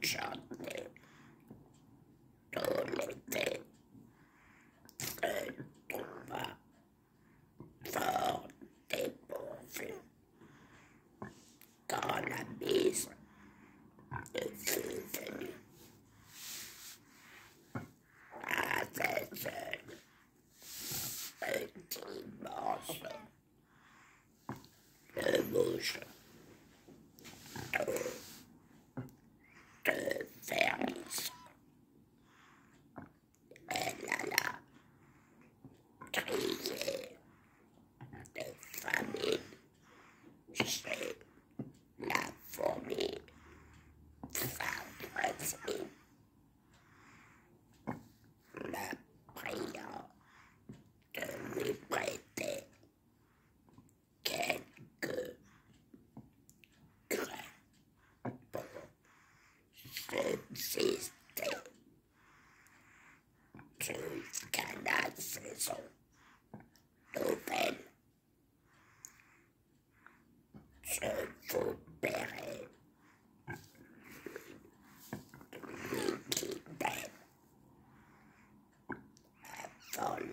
chanter tout l'été. Se trouva fort dépourvu quand la mise ne vernis. Subsister jusqu'à la saison nouvelle. Je vous paierai lui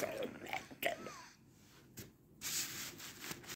seven.